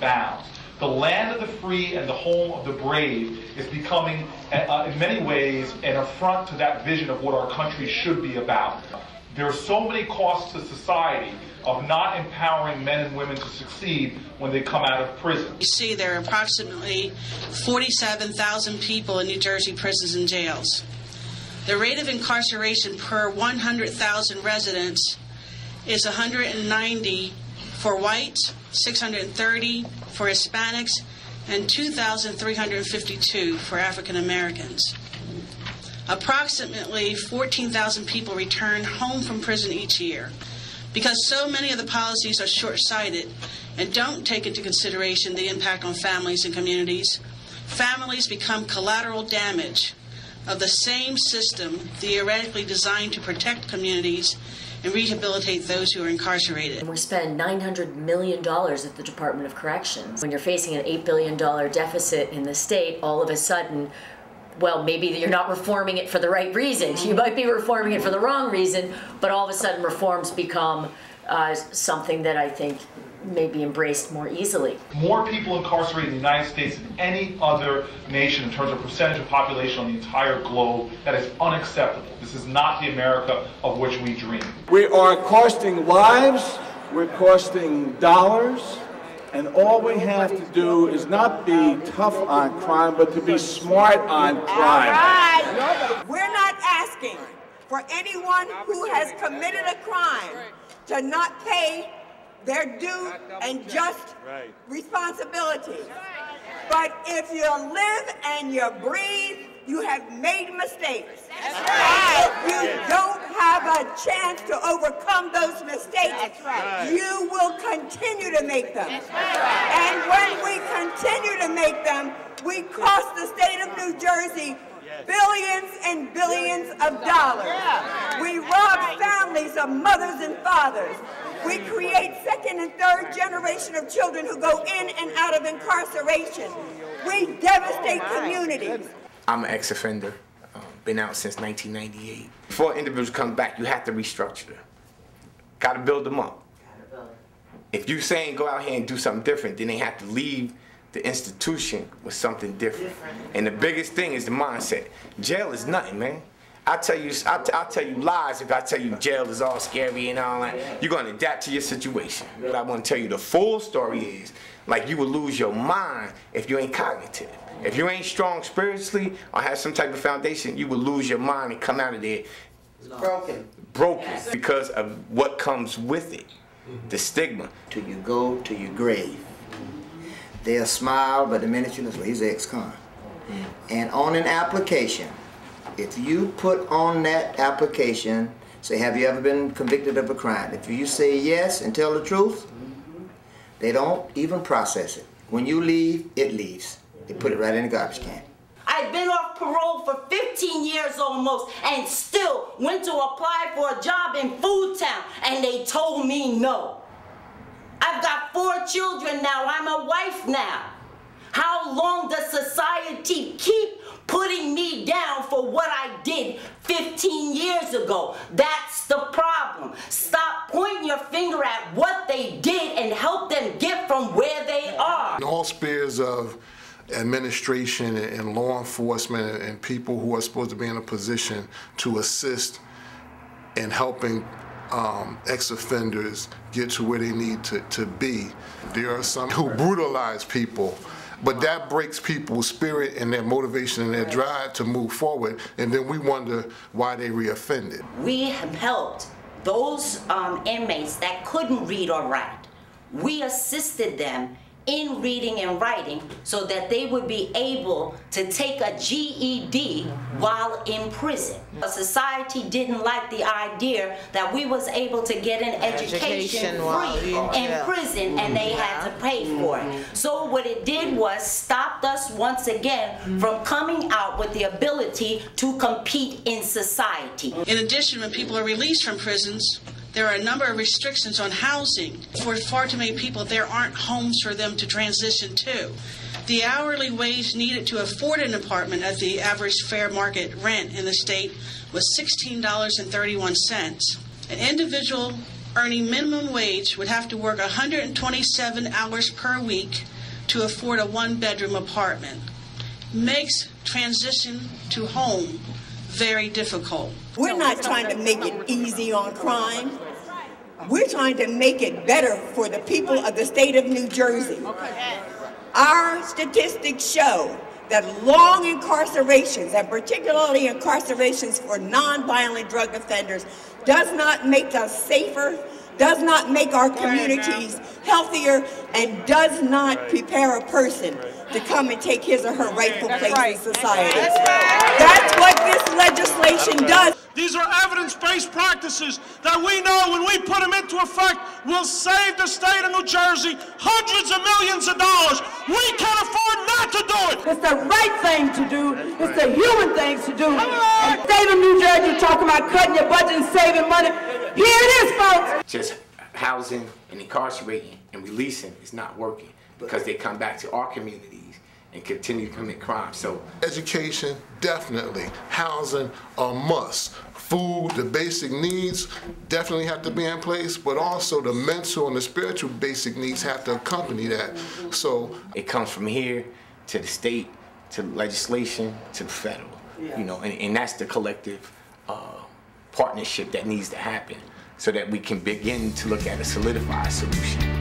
bounds. The land of the free and the home of the brave is becoming, uh, in many ways, an affront to that vision of what our country should be about. There are so many costs to society of not empowering men and women to succeed when they come out of prison. You see, there are approximately 47,000 people in New Jersey prisons and jails. The rate of incarceration per 100,000 residents is 190 for whites, 630 for Hispanics, and 2,352 for African Americans. Approximately 14,000 people return home from prison each year. Because so many of the policies are short sighted and don't take into consideration the impact on families and communities, families become collateral damage of the same system theoretically designed to protect communities and rehabilitate those who are incarcerated. And we spend $900 million at the Department of Corrections. When you're facing an $8 billion deficit in the state, all of a sudden, well, maybe you're not reforming it for the right reasons. You might be reforming it for the wrong reason, but all of a sudden reforms become uh, something that I think may be embraced more easily. More people incarcerated in the United States than any other nation in terms of percentage of population on the entire globe. That is unacceptable. This is not the America of which we dream. We are costing lives, we're costing dollars, and all we have to do is not be tough on crime, but to be smart on crime. Right. We're not asking for anyone who has committed a crime to not pay their due and just responsibility. But if you live and you breathe, you have made mistakes. If you don't have a chance to overcome those mistakes, you will continue to make them. And when we continue to make them, we cost the state of New Jersey billions and billions of dollars. We rob families of mothers and fathers. We create second and third generation of children who go in and out of incarceration. We devastate communities. I'm an ex-offender. Um, been out since 1998. Before individuals come back, you have to restructure them. Got to build them up. If you saying go out here and do something different, then they have to leave the institution with something different. And the biggest thing is the mindset. Jail is nothing, man. I tell you, I tell you lies if I tell you jail is all scary and all that. You're gonna adapt to your situation. But I want to tell you the full story is like you will lose your mind if you ain't cognitive. If you ain't strong spiritually or have some type of foundation, you will lose your mind and come out of there Broken. broken because of what comes with it, the stigma. Till you go to your grave. They'll smile, but the minute you well, he's ex-con. And on an application, if you put on that application, say, have you ever been convicted of a crime? If you say yes and tell the truth, they don't even process it. When you leave, it leaves. They put it right in the garbage can. I've been off parole for 15 years almost and still went to apply for a job in Foodtown and they told me no. I've got four children now. I'm a wife now. How long does society keep putting me down for what I did 15 years ago? That's the problem. Stop pointing your finger at what they did and help them get from where they are. In all spheres of administration and law enforcement and people who are supposed to be in a position to assist in helping um, ex-offenders get to where they need to, to be. There are some who brutalize people, but that breaks people's spirit and their motivation and their drive to move forward, and then we wonder why they reoffended. We have helped those um, inmates that couldn't read or write. We assisted them in reading and writing so that they would be able to take a GED while in prison. Society didn't like the idea that we was able to get an education, Education while free in in jail. prison and they had to pay for it. Mm-hmm. So what it did was stopped us once again from coming out with the ability to compete in society. In addition, when people are released from prisons, there are a number of restrictions on housing. For far too many people, there aren't homes for them to transition to. The hourly wage needed to afford an apartment at the average fair market rent in the state was $16.31. An individual earning minimum wage would have to work 127 hours per week to afford a one bedroom apartment. Makes transition to home very difficult. We're not trying to make it easy on crime. We're trying to make it better for the people of the state of New Jersey. Our statistics show that long incarcerations, and particularly incarcerations for nonviolent drug offenders, does not make us safer, does not make our communities healthier, and does not prepare a person to come and take his or her rightful place in society. That's what this legislation does. These are evidence-based practices that we know when we put them into effect will save the state of New Jersey hundreds of millions of dollars. We can't afford not to do it. It's the right thing to do. It's the human thing to do. And the state of New Jersey talking about cutting your budget and saving money. Here it is, folks. Just housing and incarcerating and releasing is not working because they come back to our communities and continue to commit crime. So Education, definitely. Housing, a must. Food, the basic needs definitely have to be in place, but also the mental and the spiritual basic needs have to accompany that. So it comes from here to the state, to legislation, to the federal. You know, and, and that's the collective uh, partnership that needs to happen so that we can begin to look at a solidified solution.